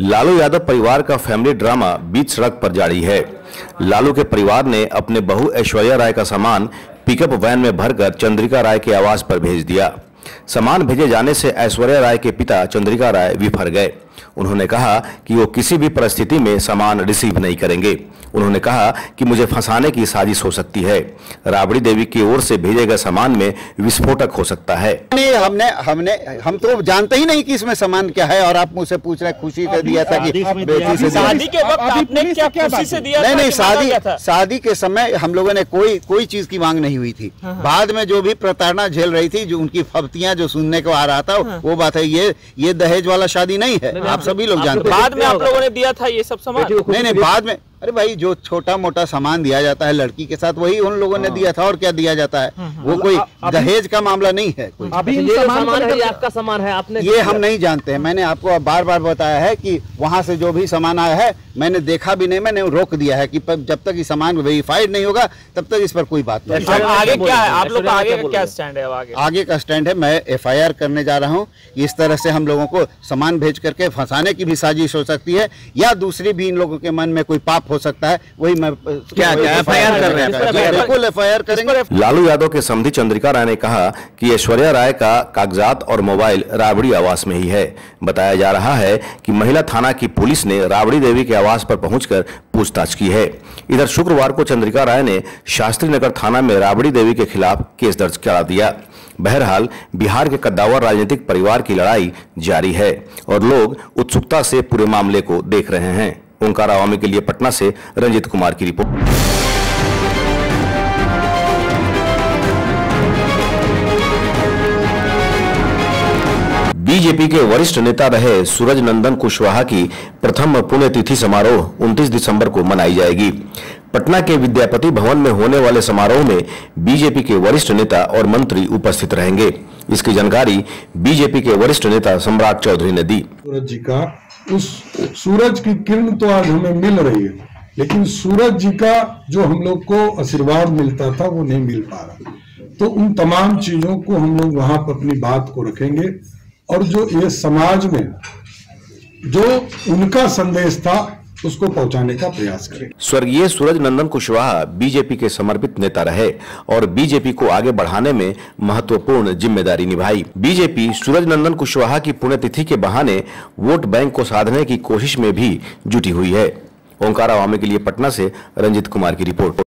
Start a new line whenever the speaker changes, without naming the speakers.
लालू यादव परिवार का family drama बीच सड़क पर जारी है। लालू के परिवार ने अपने बहु ऐश्वर्या राय का सामान पिकअप वैन में भरकर चंद्रिका राय के आवास पर भेज दिया। सामान भेजे जाने से ऐश्वर्या राय के पिता चंद्रिका राय विफर गए। उन्होंने कहा कि वो किसी भी परिस्थिति में सामान रिसीव नहीं करेंगे। उन्होंने कहा कि मुझे फंसाने की साजिश हो सकती है। राबड़ी देवी की ओर से भेजे गए सामान में विस्फोटक हो सकता है।
नहीं हमने हमने हम तो जानते ही नहीं कि इसमें सामान क्या है और आप मुझसे पूछ रहे खुशी से दिया था कि बेटी से दिया
शादी के वक्त आपने क्या खुशी से दिया
नहीं नहीं शादी शादी के समय हम लोगों ने कोई कोई चीज़ की मांग नहीं हुई थी। बाद में जो भी प्रताड़ना झेल रही थी जो उनकी फब्तियाँ जो सुनने को आ रहा था वो बात है ये ये दहेज वाला शादी नहीं है। आप सभी लोग जानते हैं।
बाद में आप लोगों ने दिया था ये सब सामान।
नहीं नहीं बाद में अरे भाई जो छोटा मोटा सामान दिया जाता है लड़की के साथ वही उन लोगों ने दिया था और क्या दिया जाता है? वो कोई दहेज का मामला नहीं है कोई।
अभी ये जो सामान है आपका सामान है आपने
ये हम नहीं जानते हैं। मैंने आपको बार बार बताया है कि वहाँ से जो भी सामान आया है मैंने देखा भी नहीं मैंने रोक दिया है कि जब तक ये सामान वेरीफाइड नहीं होगा तब तक इस पर कोई बात नहीं
अब आगे क्या है? आप लोग का आगे
क्या हैं?
स्टैंड है आगे
का स्टैंड है मैं एफआईआर करने जा रहा हूँ। इस तरह से हम लोगों को सामान भेज करके फंसाने की भी साजिश हो सकती है या दूसरी भी इन लोगों के मन में कोई पाप हो सकता है। वही मैं क्या क्या एफआईआर कर रहे हैं? बिल्कुल एफआईआर करेंगे।
लालू यादव के समधी चंद्रिका राय ने कहा कि ऐश्वर्या राय का कागजात और मोबाइल राबड़ी आवास में ही है। बताया जा रहा है कि महिला थाना की पुलिस ने राबड़ी देवी के आवास पर पहुंचकर पूछताछ की है। इधर शुक्रवार को चंद्रिका राय ने शास्त्री नगर थाना में राबड़ी देवी के खिलाफ केस दर्ज करा दिया। बहरहाल बिहार के कद्दावर राजनीतिक परिवार की लड़ाई जारी है और लोग उत्सुकता से पूरे मामले को देख रहे हैं। ओंकार आवामी के लिए पटना से रंजित कुमार की रिपोर्ट। बीजेपी के वरिष्ठ नेता रहे सूरज नंदन कुशवाहा की प्रथम पुण्यतिथि समारोह 29 दिसंबर को मनाई जाएगी। पटना के विद्यापति भवन में होने वाले समारोह में बीजेपी के वरिष्ठ नेता और मंत्री उपस्थित रहेंगे। इसकी जानकारी बीजेपी के वरिष्ठ नेता सम्राट चौधरी ने दी।
सूरज जी का उस सूरज की किरण तो आज हमें मिल रही है, लेकिन सूरज जी का जो हम लोग को आशीर्वाद मिलता था, वो नहीं मिल पा रहा। तो उन तमाम चीज़ों को हम लोग वहाँ पर अपनी बात को रखेंगे, और जो ये समाज में, जो उनका संदेश था उसको पहुँचाने का प्रयास करें।
स्वर्गीय सूरज नंदन कुशवाहा बीजेपी के समर्पित नेता रहे और बीजेपी को आगे बढ़ाने में महत्वपूर्ण ज़िम्मेदारी निभाई। बीजेपी सूरज नंदन कुशवाहा की पुण्यतिथि के बहाने वोट बैंक को साधने की कोशिश में भी जुटी हुई है। ओंकार आवामी के लिए पटना से रंजित कुमार की रिपोर्ट।